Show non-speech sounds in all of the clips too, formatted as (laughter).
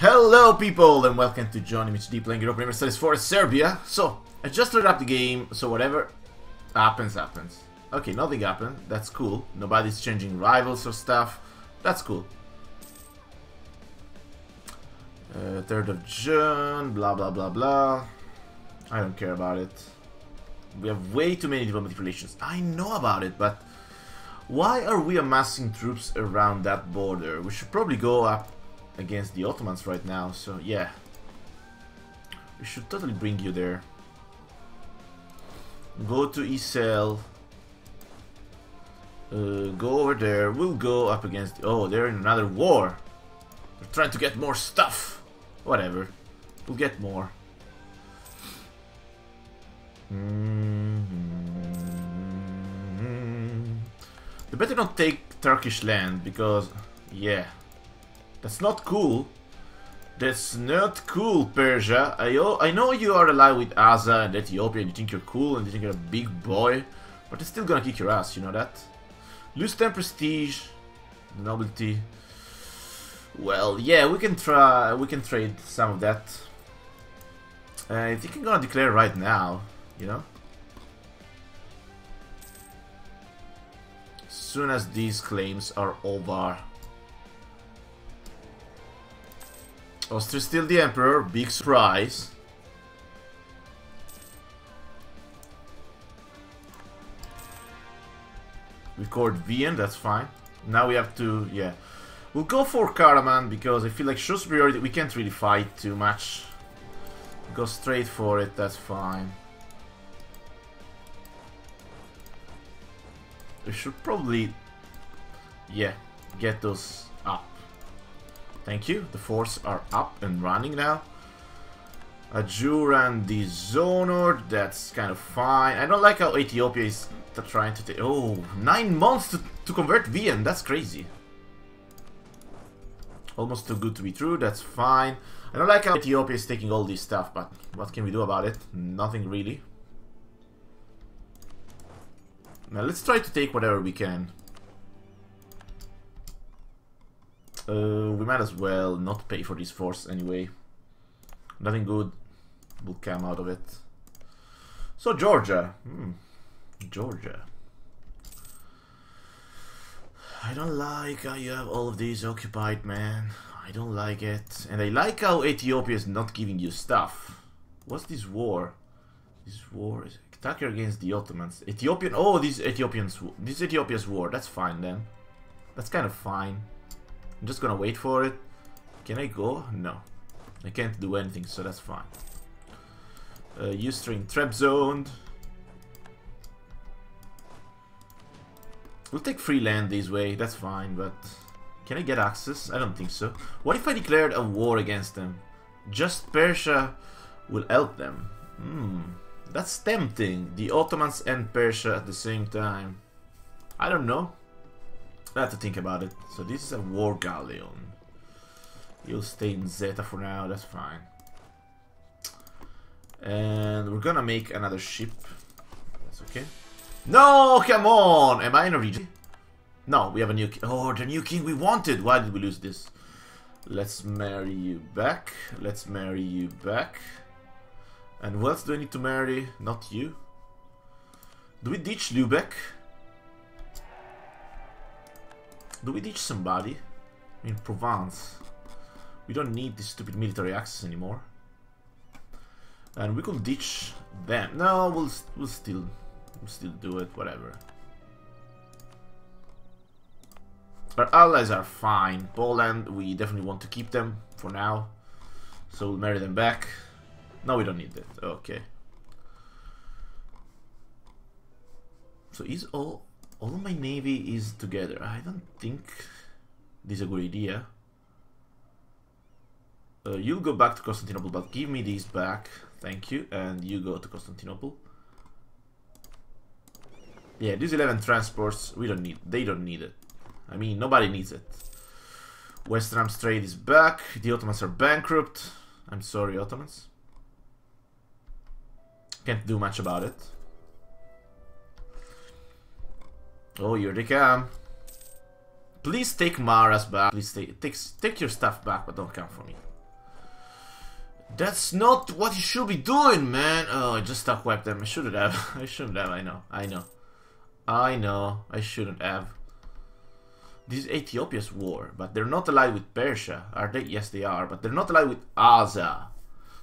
Hello people and welcome to Jonny MHD playing Europa Universalis for Serbia. So, I just loaded up the game, so whatever happens, happens. Okay, nothing happened, that's cool. Nobody's changing rivals or stuff, that's cool. Uh, 3rd of June, blah blah blah blah. I don't care about it. We have way too many diplomatic relations. I know about it, but why are we amassing troops around that border? We should probably go up against the Ottomans right now, so yeah. We should totally bring you there. Go to Isel. Uh, go over there. We'll go up against... Oh, they're in another war. They're trying to get more stuff. Whatever. We'll get more. Mm -hmm. They better not take Turkish land, because... Yeah. That's not cool. That's not cool, Persia. I, I know you are allied with Aza and Ethiopia and you think you're cool and you think you're a big boy, but they're still gonna kick your ass, you know that? Lose 10 prestige, nobility. Well, yeah, we can try, we can trade some of that. Uh, I think I'm gonna declare right now, you know? As soon as these claims are over. Austria still the Emperor, big surprise. Record Vienna, that's fine. Now we have to, yeah. We'll go for Karaman because I feel like show superiority, we can't really fight too much. Go straight for it, that's fine. We should probably, yeah, get those up. Thank you. The force are up and running now. Ajuran Dishonored, that's kind of fine. I don't like how Ethiopia is trying to take... Oh, nine months to, to convert Vian, that's crazy. Almost too good to be true, that's fine. I don't like how Ethiopia is taking all this stuff, but what can we do about it? Nothing really. Now let's try to take whatever we can. Uh, we might as well not pay for this force anyway. Nothing good will come out of it. So Georgia. Hmm. Georgia. I don't like how you have all of these occupied, man. I don't like it. And I like how Ethiopia is not giving you stuff. What's this war? This war is attacker against the Ottomans. Ethiopian. Oh, this Ethiopians. This Ethiopia's war. That's fine then. That's kind of fine. I'm just gonna wait for it. Can I go? No. I can't do anything, so that's fine. Uh, Ustream trap zoned. We'll take free land this way, that's fine, but... Can I get access? I don't think so. What if I declared a war against them? Just Persia will help them. Hmm, that's tempting. The Ottomans and Persia at the same time. I don't know. I have to think about it. So this is a war galleon. You'll stay in Zeta for now, that's fine. And we're gonna make another ship. That's okay. No, come on! Am I in a region? No, we have a new king. Oh, the new king we wanted! Why did we lose this? Let's marry you back. Let's marry you back. And who else do I need to marry? Not you. Do we ditch Lubeck? Do we ditch somebody? I mean, Provence. We don't need this stupid military access anymore. And we could ditch them. No, we'll, we'll still we'll still do it, whatever. Our allies are fine. Poland, we definitely want to keep them for now. So we'll marry them back. No, we don't need that. Okay. So is all all my navy is together. I don't think this is a good idea. Uh, you'll go back to Constantinople, but give me these back. Thank you. And you go to Constantinople. Yeah, these 11 transports, we don't need, they don't need it. I mean, nobody needs it. Western Strait is back. The Ottomans are bankrupt. I'm sorry, Ottomans. Can't do much about it. Oh, here they come. Please take Maras back. Please take, take, take your stuff back, but don't come for me. That's not what you should be doing, man. Oh, I just stack wiped them. I shouldn't have. (laughs) I shouldn't have. I know. I know. I know. I shouldn't have. This is Ethiopia's war, but they're not allied with Persia, are they? Yes, they are, but they're not allied with Aza.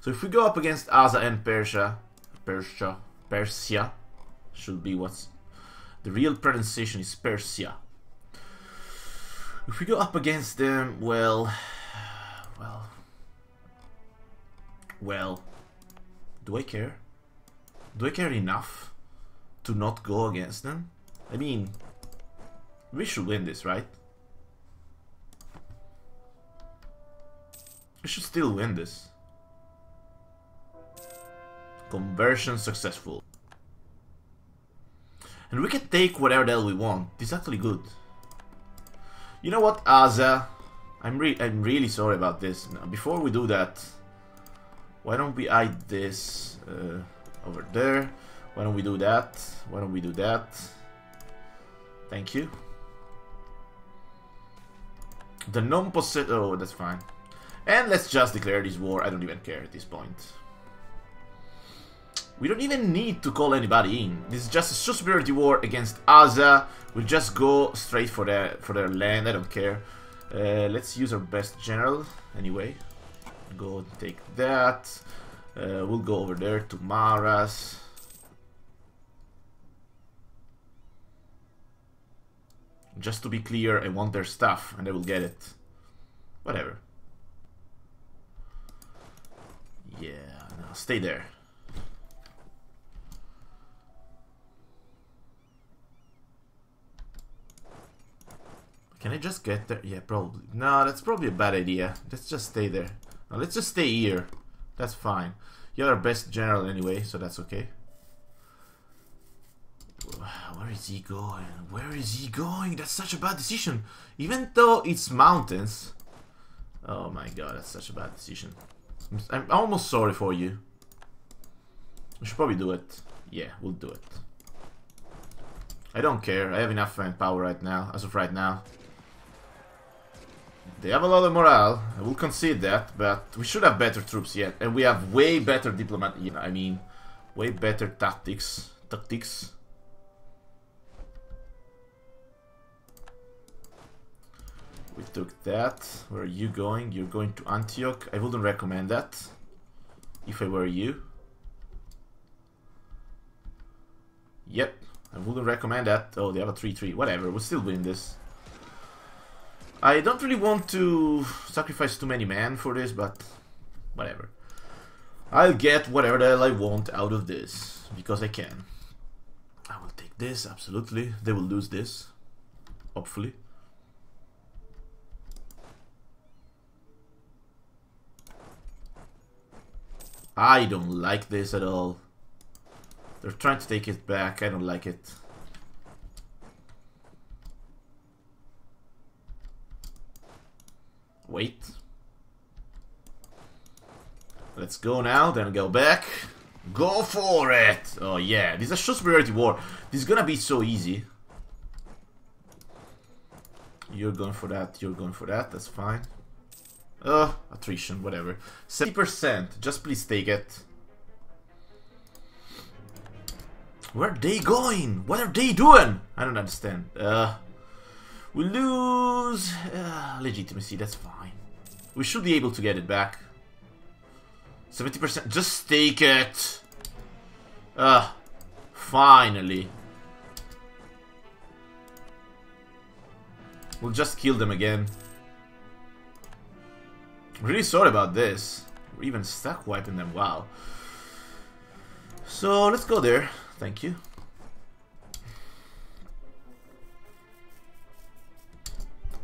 So if we go up against Aza and Persia, Persia, Persia, should be what's the real pronunciation is Persia. If we go up against them, well, well, well, do I care? Do I care enough to not go against them? I mean, we should win this, right? We should still win this. Conversion successful. And we can take whatever the hell we want. This is actually good. You know what, Aza? I'm, re I'm really sorry about this. Now, before we do that, why don't we hide this uh, over there? Why don't we do that? Why don't we do that? Thank you. The non-possess... Oh, that's fine. And let's just declare this war. I don't even care at this point. We don't even need to call anybody in. This is just a superiority war against Aza. We'll just go straight for their, for their land. I don't care. Uh, let's use our best general anyway. Go take that. Uh, we'll go over there to Maras. Just to be clear, I want their stuff and I will get it. Whatever. Yeah, no, stay there. Can I just get there? Yeah, probably. No, that's probably a bad idea. Let's just stay there. No, let's just stay here. That's fine. You're our best general anyway, so that's okay. (sighs) Where is he going? Where is he going? That's such a bad decision. Even though it's mountains. Oh my god, that's such a bad decision. I'm almost sorry for you. We should probably do it. Yeah, we'll do it. I don't care. I have enough power right now, as of right now. They have a lot of morale. I will concede that, but we should have better troops yet, and we have way better diplomat. You know, I mean, way better tactics. Tactics. We took that. Where are you going? You're going to Antioch. I wouldn't recommend that. If I were you. Yep. I wouldn't recommend that. Oh, they have a 3-3. Whatever. We'll still win this. I don't really want to sacrifice too many men for this, but whatever. I'll get whatever the hell I want out of this. Because I can. I will take this, absolutely. They will lose this. Hopefully. I don't like this at all. They're trying to take it back. I don't like it. Wait. Let's go now, then go back. Go for it! Oh yeah, this is a show superiority war. This is gonna be so easy. You're going for that, you're going for that, that's fine. Uh, attrition, whatever. 70%, just please take it. Where are they going? What are they doing? I don't understand. Uh, we lose uh, legitimacy, that's fine. We should be able to get it back. 70%, just take it. Uh, finally. We'll just kill them again. Really sorry about this. We're even stack wiping them, wow. So, let's go there. Thank you.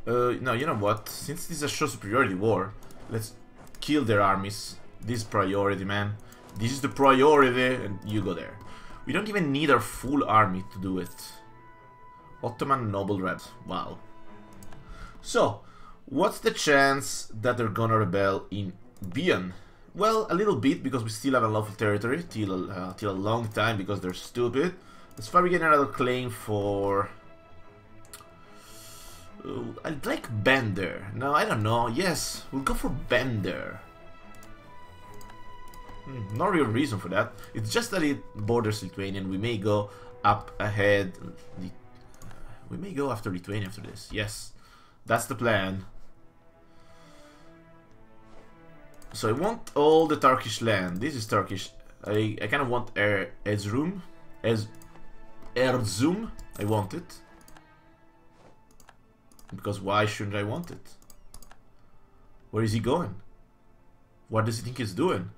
Uh, no, you know what? Since this is a show superiority war, let's kill their armies. This priority, man. This is the priority, and you go there. We don't even need our full army to do it. Ottoman Noble Red. Wow. So, What's the chance that they're gonna rebel in Bian? Well, a little bit, because we still have a lawful territory, till, uh, till a long time, because they're stupid. Let's get another claim for... Uh, I'd like Bender. No, I don't know. Yes, we'll go for Bender. Hmm, no real reason for that. It's just that it borders Lithuania and we may go up ahead. We may go after Lithuania after this. Yes, that's the plan. So I want all the Turkish land. This is Turkish. I, I kind of want er, Ezrum. Ez, Erzum. I want it. Because why shouldn't I want it? Where is he going? What does he think he's doing?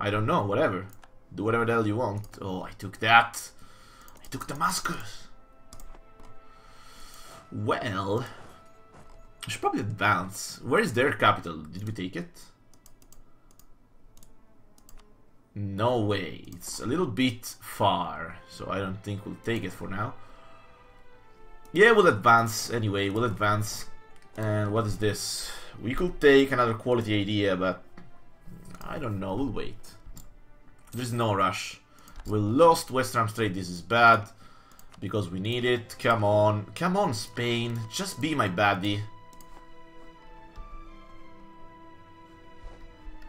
I don't know, whatever. Do whatever the hell you want. Oh, I took that. I took Damascus. Well, I should probably advance. Where is their capital? Did we take it? No way. It's a little bit far, so I don't think we'll take it for now. Yeah, we'll advance anyway. We'll advance. And what is this? We could take another quality idea, but I don't know. We'll wait. There's no rush. We lost Western Strait. This is bad. Because we need it. Come on. Come on, Spain. Just be my baddie.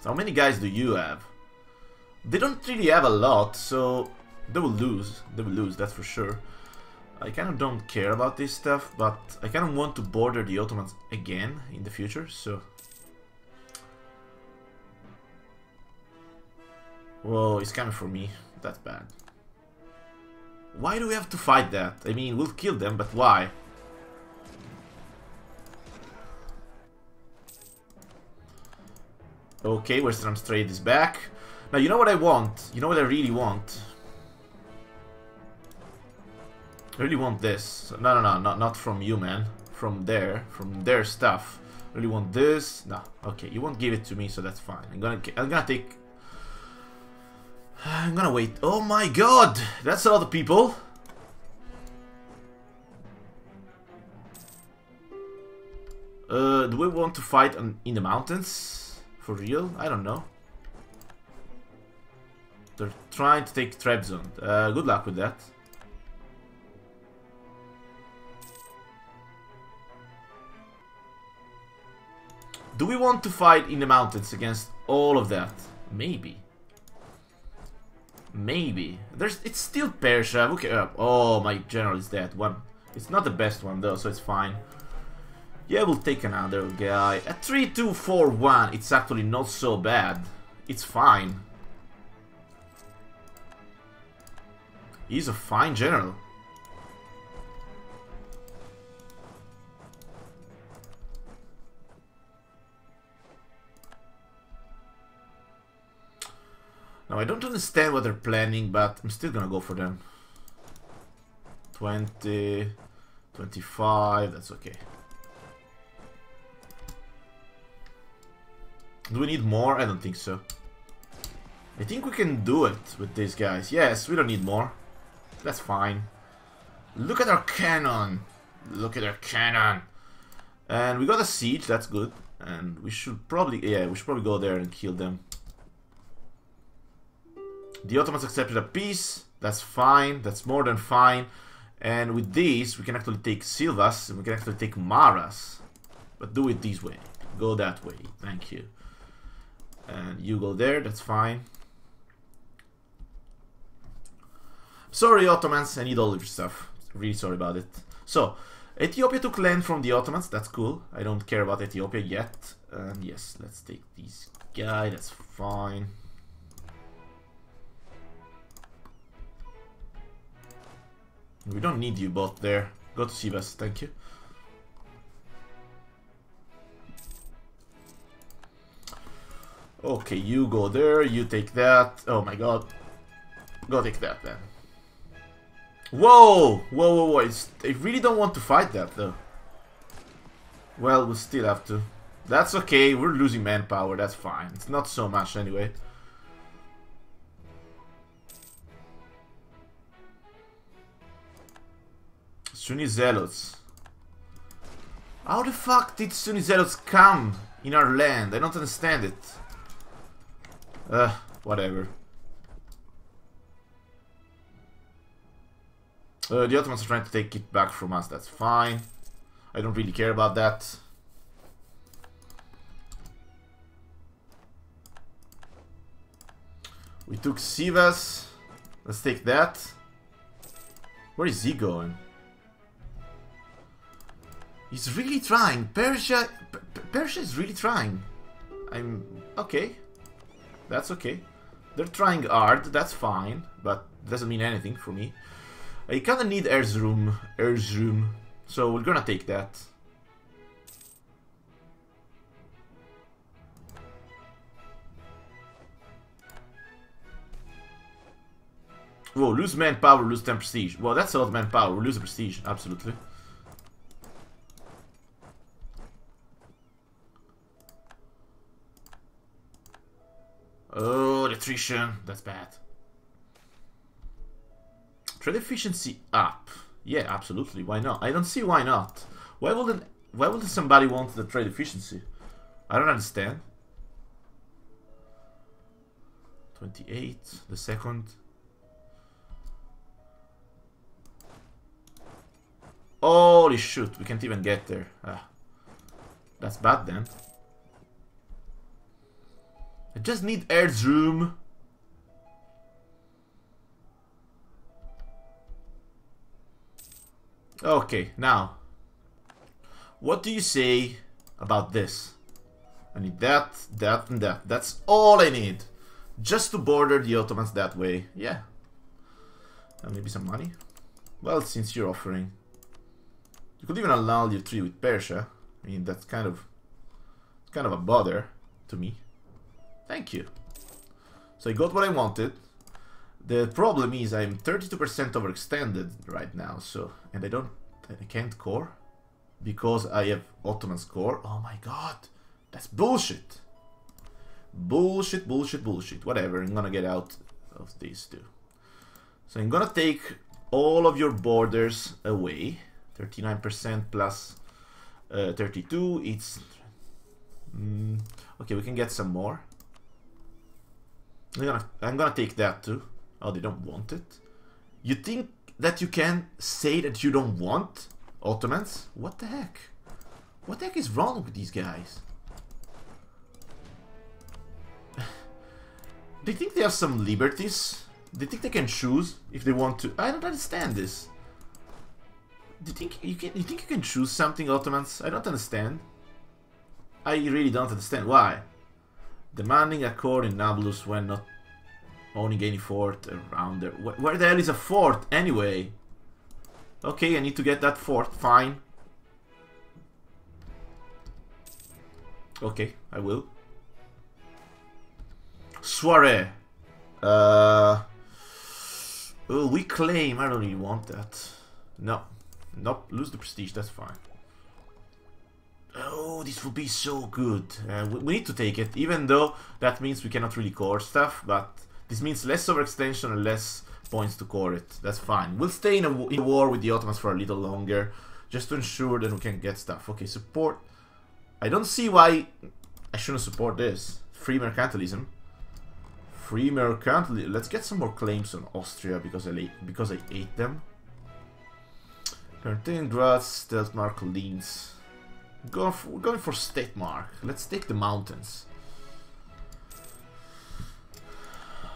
How many guys do you have? They don't really have a lot, so they will lose. They will lose, that's for sure. I kind of don't care about this stuff, but I kind of want to border the Ottomans again in the future, so... Whoa, it's coming for me. That's bad. Why do we have to fight that? I mean, we'll kill them, but why? Okay, Western Strait is back. Now, you know what I want? You know what I really want? I really want this. No, no, no, not, not from you, man. From there, from their stuff. I really want this. No, okay, you won't give it to me, so that's fine. I'm gonna, I'm gonna take... I'm gonna wait. Oh my god! That's a lot of people. Uh, do we want to fight on, in the mountains? For real? I don't know. They're trying to take Trebizond. Uh, good luck with that. Do we want to fight in the mountains against all of that? Maybe. Maybe. There's. It's still Persia. Look up. Oh, my general is dead. One. It's not the best one though, so it's fine. Yeah, we'll take another guy. A 3-2-4-1. It's actually not so bad. It's fine. He's a fine general. Now, I don't understand what they're planning, but I'm still gonna go for them. 20, 25, that's okay. Do we need more? I don't think so. I think we can do it with these guys. Yes, we don't need more. That's fine. Look at our cannon. Look at our cannon. And we got a siege, that's good. And we should probably, yeah, we should probably go there and kill them. The Ottomans accepted a peace. That's fine. That's more than fine. And with these, we can actually take Sivas and we can actually take Maras. But do it this way. Go that way. Thank you. And you go there. That's fine. Sorry, Ottomans. I need all of your stuff. Really sorry about it. So, Ethiopia took land from the Ottomans. That's cool. I don't care about Ethiopia yet. And yes, let's take this guy. That's fine. We don't need you both there. Go to Sivas, thank you. Okay, you go there, you take that. Oh my god. Go take that then. Whoa! Whoa, whoa, whoa. It's, I really don't want to fight that though. Well, we'll still have to. That's okay, we're losing manpower, that's fine. It's not so much anyway. Sunni Zealots. How the fuck did Sunni Zealots come in our land? I don't understand it. Uh, whatever. Uh, the Ottomans are trying to take it back from us, that's fine. I don't really care about that. We took Sivas. Let's take that. Where is he going? He's really trying. Persia... P Persia is really trying. I'm... Okay. That's okay. They're trying hard, that's fine. But doesn't mean anything for me. I kinda need Erzurum. Erzurum. So we're gonna take that. Whoa, lose manpower, lose 10 prestige. Well, that's a lot of manpower. We lose prestige, absolutely. Oh, attrition. That's bad. Trade efficiency up. Yeah, absolutely. Why not? I don't see why not. Why wouldn't why would somebody want the trade efficiency? I don't understand. 28, the second. Holy shoot, we can't even get there. Ah, that's bad then. I just need Erzurum. Okay, now. What do you say about this? I need that, that, and that. That's all I need. Just to border the Ottomans that way. Yeah. And maybe some money? Well, since you're offering. You could even allow your tree with Persia. I mean, that's kind of... kind of a bother to me. Thank you. So I got what I wanted. The problem is I'm 32% overextended right now, so and I don't I can't core because I have Ottoman's core. Oh my god. That's bullshit. Bullshit, bullshit, bullshit. Whatever, I'm gonna get out of these two. So I'm gonna take all of your borders away. 39% plus uh, 32, it's... Mm, okay, we can get some more. I'm gonna, I'm gonna take that too. Oh, they don't want it? You think that you can say that you don't want Ottomans? What the heck? What the heck is wrong with these guys? (sighs) they think they have some liberties? They think they can choose if they want to? I don't understand this. Do you think you can? You think you can choose something, Ottomans? I don't understand. I really don't understand why. Demanding a core in Nablus when not owning any fort around there. Where, where the hell is a fort, anyway? Okay, I need to get that fort, fine. Okay, I will. Soiree. Uh, oh, we claim. I don't really want that. No. Nope, lose the prestige, that's fine. Oh, this will be so good. Uh, we, we, need to take it, even though that means we cannot really core stuff, but this means less overextension and less points to core it. That's fine. We'll stay in a, in a war with the Ottomans for a little longer, just to ensure that we can get stuff. Okay, support. I don't see why I shouldn't support this. Free mercantilism. Free mercantilism. Let's get some more claims on Austria because I because I ate them. Curtain Stealth Mark leans. Go for, we're going for Steiermark. Let's take the mountains.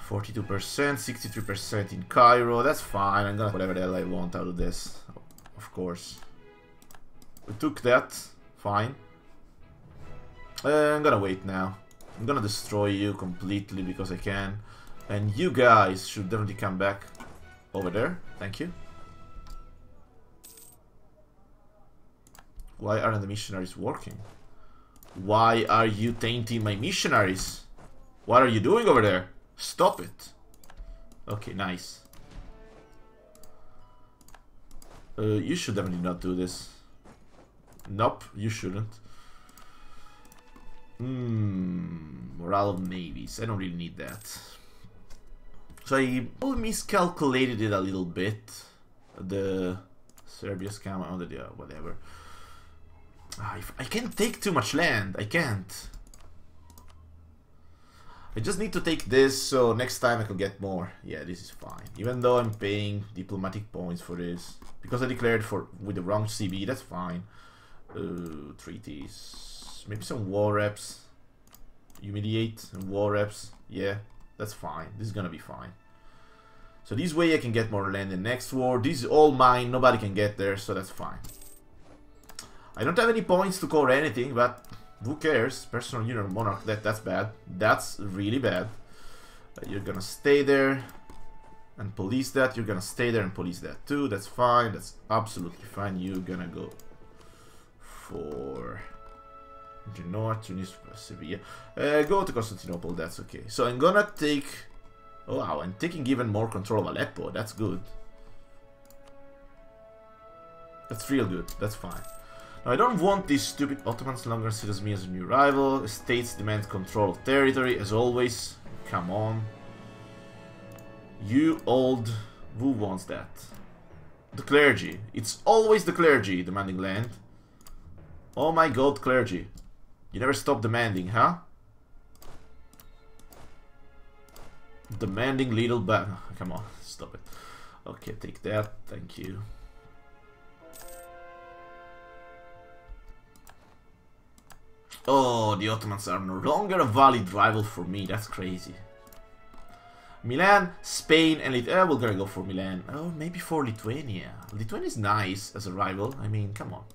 42%, 63% in Cairo. That's fine. I'm gonna whatever the hell I want out of this. Of course. We took that. Fine. Uh, I'm gonna wait now. I'm gonna destroy you completely because I can. And you guys should definitely come back over there. Thank you. Why aren't the missionaries working? Why are you tainting my missionaries? What are you doing over there? Stop it. Okay, nice. Uh, you should definitely not do this. Nope, you shouldn't. Hmm, morale of navies. I don't really need that. So I miscalculated it a little bit. The Serbia's camera, oh, the, whatever. Ah, I can't take too much land. I can't. I just need to take this so next time I can get more. Yeah, this is fine. Even though I'm paying diplomatic points for this. Because I declared for with the wrong CB, that's fine. Uh, treaties. Maybe some war reps. Humiliate and war reps. Yeah, That's fine. This is gonna be fine. So this way I can get more land in next war. This is all mine. Nobody can get there, so that's fine. I don't have any points to core anything, but who cares? Personal unit monarch. That that's bad. That's really bad. Uh, you're gonna stay there and police that. You're gonna stay there and police that too. That's fine. That's absolutely fine. You're gonna go for Genoa, Tunis, Sevilla. Uh, go to Constantinople. That's okay. So I'm gonna take Oh wow, and taking even more control of Aleppo, that's good. That's real good, that's fine. Now, I don't want these stupid Ottomans longer considers me as a new rival. States demand control of territory, as always. Come on. You old... Who wants that? The clergy. It's always the clergy demanding land. Oh my god, clergy. You never stop demanding, huh? Demanding little. (laughs) Come on, stop it. Okay, take that. Thank you. Oh, the Ottomans are no longer a valid rival for me. That's crazy. Milan, Spain, and Lithuania. we're gonna go for Milan. Oh, maybe for Lithuania. Lithuania is nice as a rival. I mean, come on.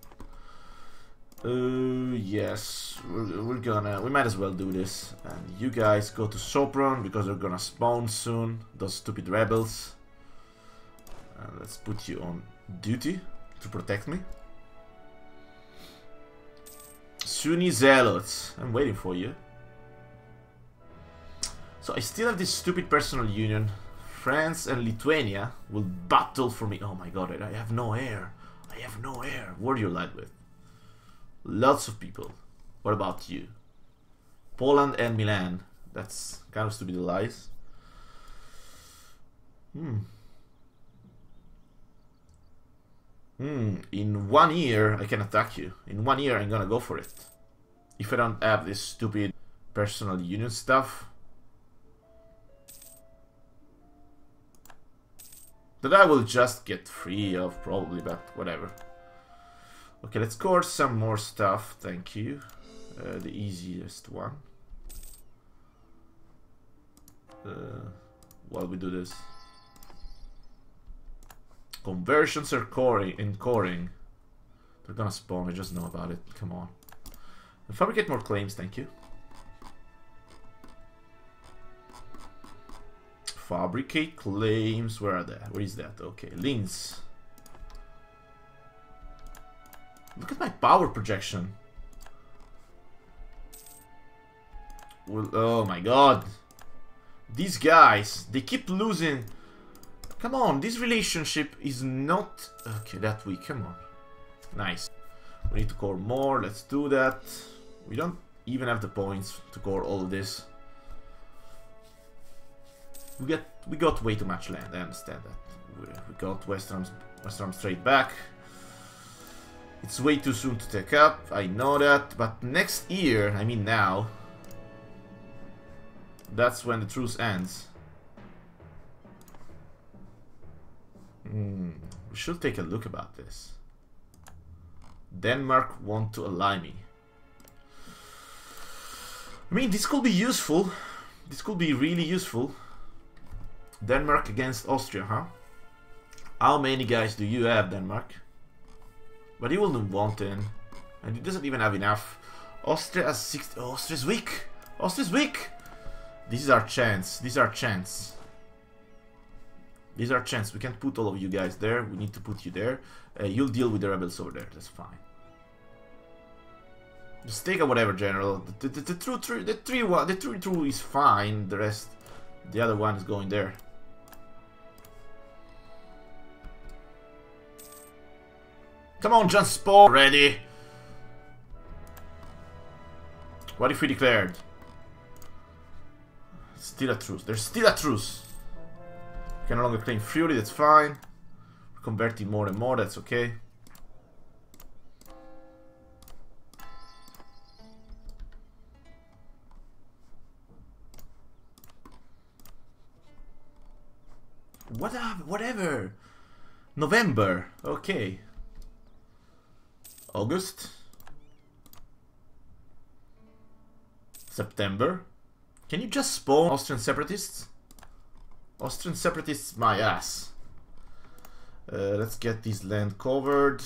Uh, yes, we're, we're, gonna, we might as well do this. And you guys go to Sopron because they're gonna spawn soon, those stupid rebels. And let's put you on duty to protect me. Sunni Zealots, I'm waiting for you. So I still have this stupid personal union. France and Lithuania will battle for me. Oh my god, I have no air. I have no air. What are you allied with? Lots of people. What about you? Poland and Milan. That's kind of stupid lies. Hmm. Hmm. In one year, I can attack you. In one year, I'm gonna go for it. If I don't have this stupid personal union stuff. That I will just get free of, probably, but whatever. Okay, let's course some more stuff, thank you. Uh, the easiest one. Uh, while we do this. Conversions are coring and coring. They're gonna spawn, I just know about it. Come on. And fabricate more claims, thank you. Fabricate claims, where are they? Where is that? Okay, Linz. Look at my power projection. Well, oh my god. These guys, they keep losing. Come on, this relationship is not... Okay, that weak, come on. Nice. We need to core more, let's do that. We don't even have the points to core all of this. We get we got way too much land, I understand that. We, we got Western Western straight back. It's way too soon to take up, I know that, but next year, I mean now, that's when the truce ends. Hmm, we should take a look about this. Denmark want to ally me. I mean, this could be useful. This could be really useful. Denmark against Austria, huh? How many guys do you have, Denmark? But he will not want in. And he doesn't even have enough. Austria has 60. Oh, Austria's weak. Austria's weak. This is our chance. This is our chance. This are chance. We can't put all of you guys there. We need to put you there. Uh, you'll deal with the rebels over there. That's fine. Just take a whatever, general. The, the, the, the true, true, the three one, the true, true is fine. The rest, the other one is going there. Come on, just spawn ready. What if we declared? Still a truce. There's still a truce. Can no longer claim Fury, that's fine. We're converting more and more, that's okay. What whatever. November. Okay. August, September, Can you just spawn Austrian separatists? Austrian separatists, my ass. Uh, let's get this land covered.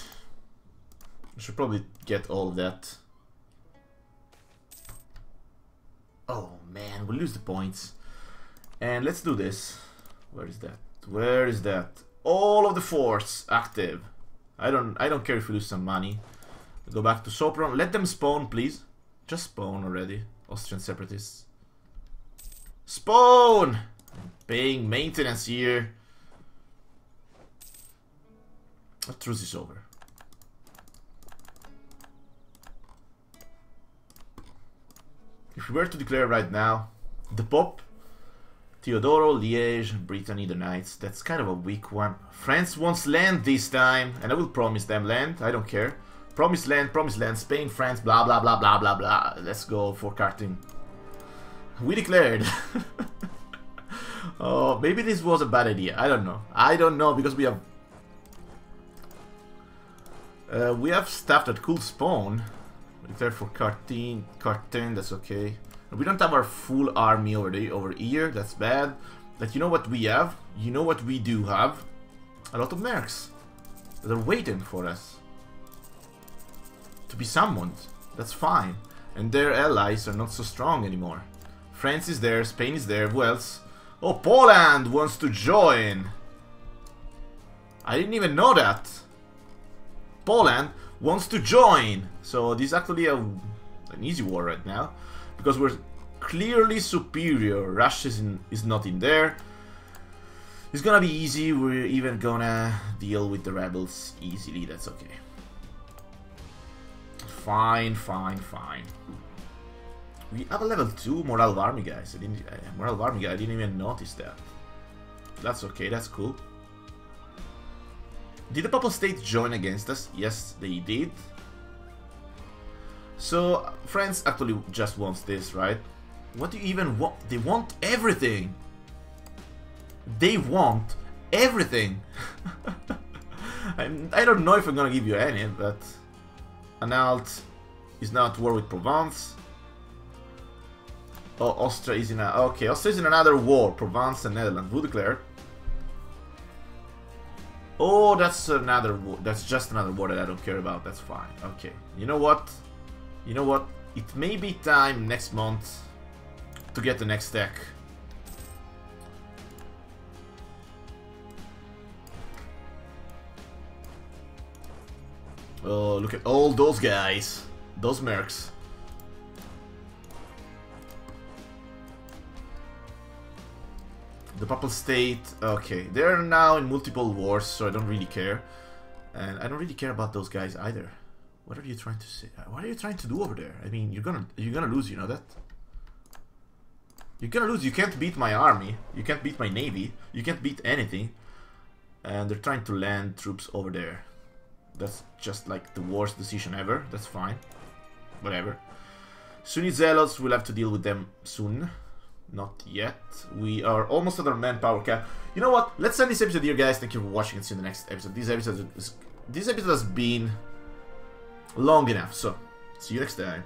I should probably get all that. Oh man, we lose the points. And let's do this. Where is that? Where is that? All of the force active. I don't I don't care if we lose some money. Go back to Sopron. Let them spawn, please. Just spawn already. Austrian separatists. Spawn! Paying maintenance here. That truce is over. If we were to declare right now, the Pope, Theodoro, Liège, Brittany, the Knights, that's kind of a weak one. France wants land this time, and I will promise them land, I don't care. Promise land, promise land, Spain, France, blah blah blah blah blah blah. Let's go for carting. We declared. (laughs) oh, maybe this was a bad idea. I don't know. I don't know because we have uh, we have stuff that could spawn. Declare for Cartin, Cartin, that's okay. We don't have our full army over there, over here, that's bad. But you know what we have? You know what we do have? A lot of mercs that are waiting for us to be summoned. That's fine. And their allies are not so strong anymore. France is there, Spain is there, who else? Oh, Poland wants to join! I didn't even know that. Poland wants to join. So this is actually a, an easy war right now. Because we're clearly superior. Russia is, in, is not in there. It's gonna be easy. We're even gonna deal with the rebels easily. That's okay. Fine, fine, fine. We have a level 2 Moral Army guys. I didn't uh, Moral Army guy, I didn't even notice that. That's okay, that's cool. Did the Papal State join against us? Yes, they did. So, France actually just wants this, right? What do you even want? They want everything! They want everything! (laughs) I don't know if I'm gonna give you any, but... Anhalt is now at war with Provence. Oh, Austria is in a... Okay, Austria is in another war. Provence and Netherlands. Who declared? Oh, that's another war. That's just another war that I don't care about. That's fine. Okay. You know what? You know what? It may be time next month to get the next deck. Oh, look at all those guys. Those mercs. The Papal State, okay, they're now in multiple wars, so I don't really care. And I don't really care about those guys either. What are you trying to say? What are you trying to do over there? I mean, you're gonna you're gonna lose, you know that? You're gonna lose. You can't beat my army. You can't beat my navy. You can't beat anything. And they're trying to land troops over there. That's just like the worst decision ever. That's fine. Whatever. Sunni Zealots, we'll have to deal with them soon. Not yet. We are almost at our manpower cap. You know what? Let's end this episode here, guys. Thank you for watching and see you in the next episode. This episode is, this episode has been long enough. So, see you next time.